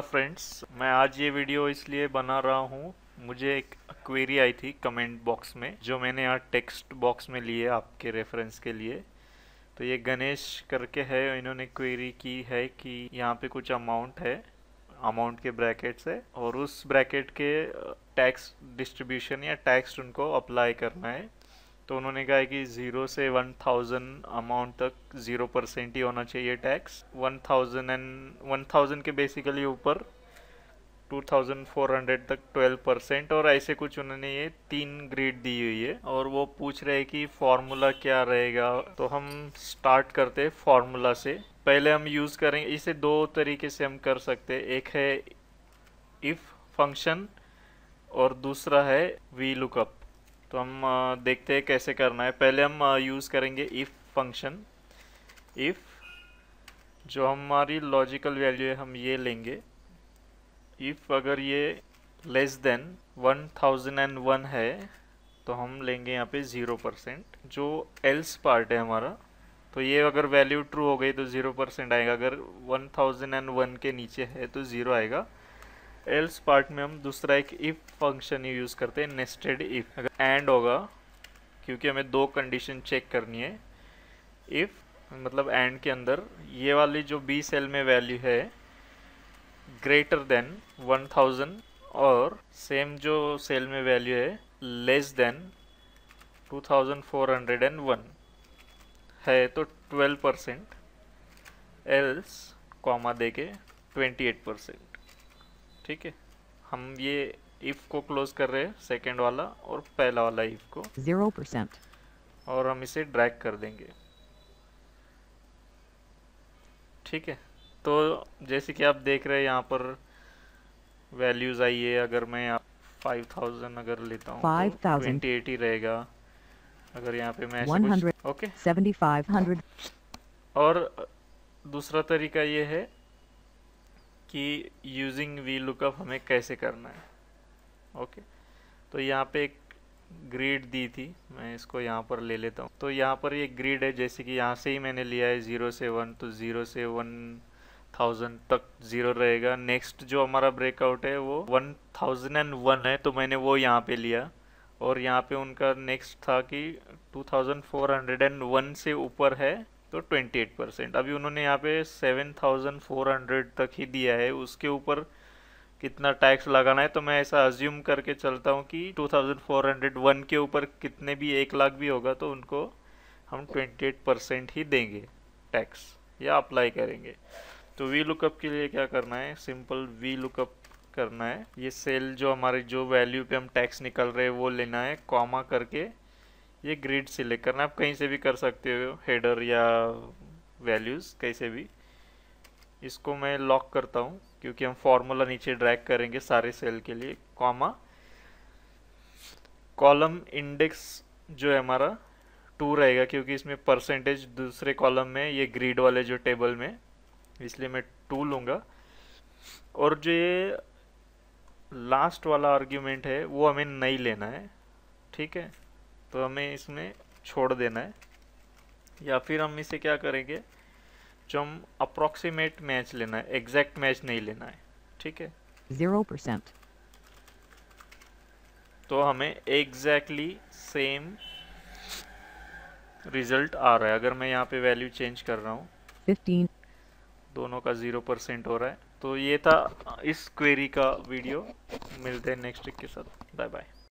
Friends मैं आज ये वीडियो इसलिए बना रहा हूँ। मुझे एक क्वेरी आई थी कमेंट बॉक्स में, जो मैंने यहाँ टेक्स्ट बॉक्स में लिए आपके रेफरेंस के लिए। तो ये गणेश करके है, इन्होंने क्वेरी की है कि यहाँ पे कुछ अमाउंट है अमाउंट के ब्रैकेट्स है, और उस ब्रैकेट के टैक्स डिस्ट्रीब्यूशन या टैक्स उनको अप्लाई करना है। तो उन्होंने कहा है कि ज़ीरो से वन थाउज़ेंड अमाउंट तक ज़ीरो परसेंट ही होना चाहिए tax one thousand and one thousand के बेसिकली ऊपर टू थाउज़ेंड फोर हंड्रेड तक ट्वेल्व परसेंट और ऐसे कुछ उन्होंने ये तीन ग्रेड दी हुई है और वो पूछ रहे हैं कि फार्मूला क्या रहेगा. तो हम स्टार्ट करते हैं फॉर्मूला से. पहले हम यूज़ करेंगे, इसे दो तरीके से हम कर सकते हैं. एक है इफ़ फ़ंक्शन और दूसरा है वी लुकअप तो हम देखते हैं कैसे करना है। पहले हम यूज़ करेंगे इफ़ फ़ंक्शन इफ़ जो हमारी लॉजिकल वैल्यू है, हम ये लेंगे। इफ़ अगर ये less than one thousand and one है तो हम लेंगे यहाँ पे ज़ीरो परसेंट जो एल्स पार्ट है हमारा तो ये अगर वैल्यू ट्रू हो गई तो ज़ीरो परसेंट आएगा। अगर वन थाउज़ेंड एंड वन के नीचे है तो ज़ीरो आएगा। एल्स पार्ट में हम दूसरा एक इफ़ फ़ंक्शन यूज़ करते हैं नेस्टेड इफ़ अगर एंड होगा, क्योंकि हमें दो कंडीशन चेक करनी है। इफ़ मतलब एंड के अंदर, ये वाली जो बी सेल में वैल्यू है ग्रेटर देन वन थाउज़ेंड और सेम जो सेल में वैल्यू है less than two thousand four hundred and one है तो ट्वेल्व परसेंट एल्स कॉमा दे के ट्वेंटी एट परसेंट ठीक है? हम ये इफ़ को क्लोज कर रहे हैं सेकेंड वाला और पहला वाला इफ़ को। ज़ीरो परसेंट और हम इसे ड्रैग कर देंगे। ठीक है? तो जैसे कि आप देख रहे हैं यहाँ पर वैल्यूज़ आई है। अगर मैं फाइव थाउज़ेंड अगर लेता हूँ ट्वेंटी एट ही रहेगा। अगर यहाँ पे मैं ओके। हंड्रेड और दूसरा तरीका ये है कि यूजिंग वी लुकअप हमें कैसे करना है। ओके तो यहाँ पे एक ग्रीड दी थी, मैं इसको यहाँ पर ले लेता हूँ। तो यहाँ पर ये ग्रीड है, जैसे कि यहाँ से ही मैंने लिया है ज़ीरो से वन तो ज़ीरो से वन थाउज़ेंड तक ज़ीरो रहेगा। नेक्स्ट जो हमारा ब्रेकआउट है, वो वन थाउज़ेंड एंड वन है तो मैंने वो यहाँ पे लिया। और यहाँ पे उनका नेक्स्ट था कि two thousand four hundred and one से ऊपर है तो 28 परसेंट अभी उन्होंने यहाँ पे 7,400 तक ही दिया है। उसके ऊपर कितना टैक्स लगाना है तो मैं ऐसा अज्यूम करके चलता हूँ कि 2,401 के ऊपर कितने भी एक लाख भी होगा तो उनको हम 28 परसेंट ही देंगे टैक्स या अप्लाई करेंगे। तो वी लुकअप के लिए क्या करना है? सिंपल वी लुकअप करना है। ये सेल जो हमारे जो वैल्यू पे हम टैक्स निकल रहे हैं वो लेना है कॉमा करके ये ग्रिड सिलेक्ट करना आप कहीं से भी कर सकते हो हेडर या वैल्यूज़ कैसे भी। इसको मैं लॉक करता हूँ, क्योंकि हम फॉर्मूला नीचे ड्रैग करेंगे सारे सेल के लिए कॉमा कॉलम इंडेक्स जो है हमारा टू रहेगा, क्योंकि इसमें परसेंटेज दूसरे कॉलम में, ये ग्रीड वाले जो टेबल में। इसलिए मैं टू लूँगा। और जो ये लास्ट वाला आर्ग्यूमेंट है, वो हमें नहीं लेना है। ठीक है? तो हमें इसमें छोड़ देना है। या फिर हम इसे क्या करेंगे? जो हम अप्रोक्सीमेट मैच लेना है एग्जैक्ट मैच नहीं लेना है ठीक है? ज़ीरो परसेंट तो हमें एग्जैक्टली सेम रिज़ल्ट आ रहा है। अगर मैं यहाँ पे वैल्यू चेंज कर रहा हूँ। 15 दोनों का ज़ीरो परसेंट हो रहा है। तो ये था इस क्वेरी का वीडियो मिलते हैं नेक्स्ट वीक के साथ। Bye bye